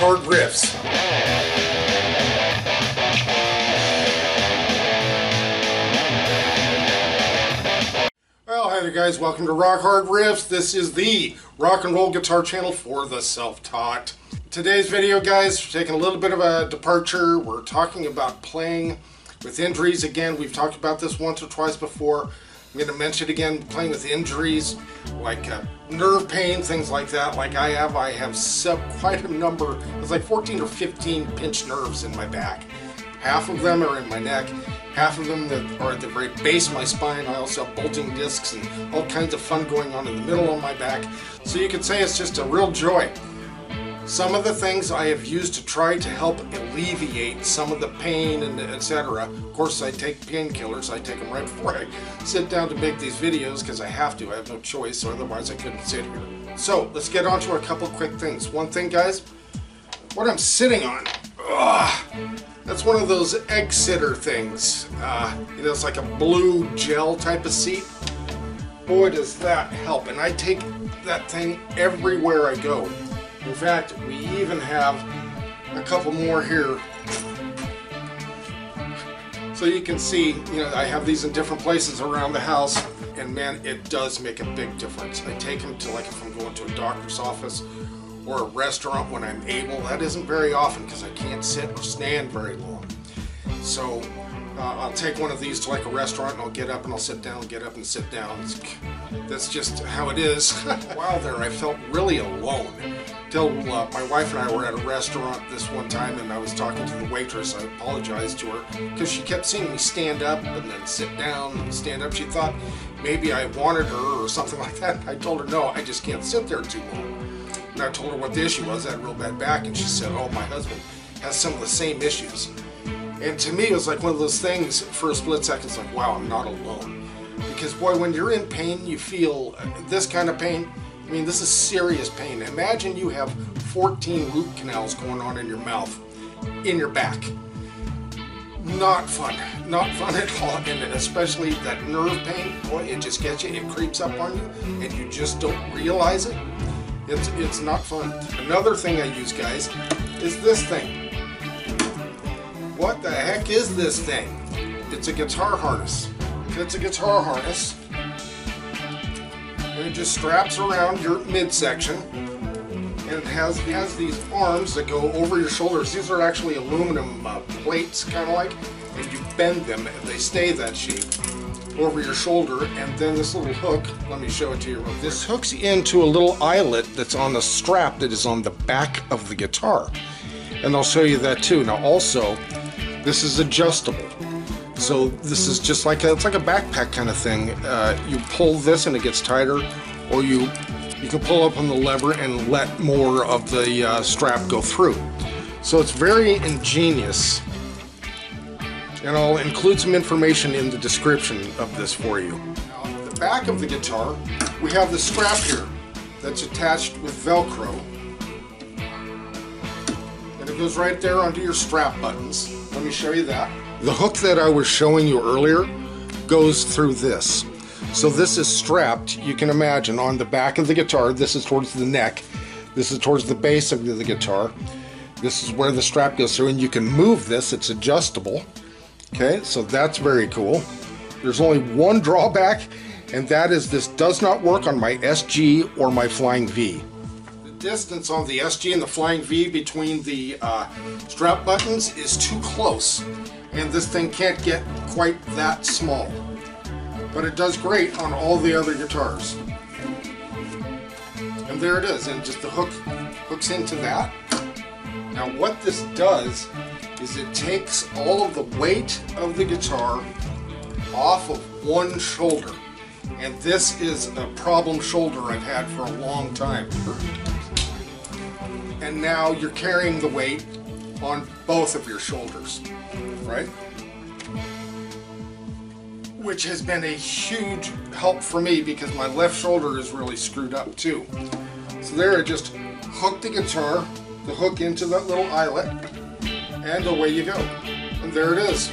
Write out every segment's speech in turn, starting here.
hard riffs. Well, hi there guys, welcome to Rock Hard Riffs. This is the rock and roll guitar channel for the self-taught. Today's video guys, we're taking a little bit of a departure. We're talking about playing with injuries again. We've talked about this once or twice before. I'm going to mention again, playing with injuries like uh, nerve pain, things like that. Like I have, I have sub quite a number, it's like 14 or 15 pinched nerves in my back. Half of them are in my neck, half of them are at the very base of my spine. I also have bulging discs and all kinds of fun going on in the middle of my back. So you could say it's just a real joy. Some of the things I have used to try to help alleviate some of the pain and etc. Of course, I take painkillers. I take them right before I sit down to make these videos because I have to. I have no choice, otherwise I couldn't sit here. So let's get on to a couple quick things. One thing, guys, what I'm sitting on. Ugh, that's one of those egg sitter things. Uh, you know, it's like a blue gel type of seat. Boy, does that help. And I take that thing everywhere I go. In fact, we even have a couple more here. So you can see, you know, I have these in different places around the house, and man, it does make a big difference. I take them to, like, if I'm going to a doctor's office or a restaurant when I'm able. That isn't very often because I can't sit or stand very long. So uh, I'll take one of these to like a restaurant and I'll get up and I'll sit down, get up and sit down. It's, that's just how it is. While there, I felt really alone. Till uh, my wife and I were at a restaurant this one time and I was talking to the waitress. I apologized to her because she kept seeing me stand up and then sit down and stand up. She thought maybe I wanted her or something like that. I told her, no, I just can't sit there too long. And I told her what the issue was. I had a real bad back and she said, oh, my husband has some of the same issues. And to me, it was like one of those things for a split second, it's like, wow, I'm not alone. Because, boy, when you're in pain, you feel uh, this kind of pain. I mean, this is serious pain. Imagine you have 14 root canals going on in your mouth, in your back. Not fun. Not fun at all. And especially that nerve pain, boy, it just gets you. It creeps up on you, and you just don't realize it. It's, it's not fun. Another thing I use, guys, is this thing. What the heck is this thing? It's a guitar harness. It's a guitar harness. And it just straps around your midsection. And it has, has these arms that go over your shoulders. These are actually aluminum uh, plates, kind of like. And you bend them, and they stay that shape over your shoulder. And then this little hook, let me show it to you. This hooks into a little eyelet that's on the strap that is on the back of the guitar. And I'll show you that too. Now also, this is adjustable. So this is just like a, it's like a backpack kind of thing. Uh, you pull this and it gets tighter, or you you can pull up on the lever and let more of the uh, strap go through. So it's very ingenious. And I'll include some information in the description of this for you. Now, the back of the guitar, we have the strap here that's attached with Velcro. And it goes right there onto your strap buttons. Let me show you that. The hook that I was showing you earlier goes through this. So this is strapped, you can imagine, on the back of the guitar. This is towards the neck. This is towards the base of the guitar. This is where the strap goes through, and you can move this. It's adjustable. Okay, so that's very cool. There's only one drawback, and that is this does not work on my SG or my Flying V distance on the SG and the Flying V between the uh, strap buttons is too close. And this thing can't get quite that small. But it does great on all the other guitars. And there it is. And just the hook hooks into that. Now what this does is it takes all of the weight of the guitar off of one shoulder. And this is a problem shoulder I've had for a long time and now you're carrying the weight on both of your shoulders, right? Which has been a huge help for me because my left shoulder is really screwed up too. So there I just hook the guitar, the hook into that little eyelet, and away you go. And there it is.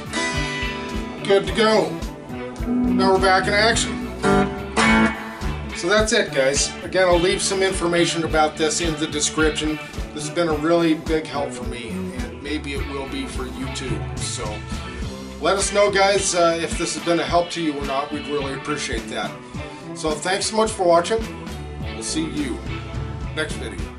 Good to go. Now we're back in action. So that's it, guys. Again, I'll leave some information about this in the description. This has been a really big help for me, and maybe it will be for you too. So let us know, guys, uh, if this has been a help to you or not. We'd really appreciate that. So thanks so much for watching. We'll see you next video.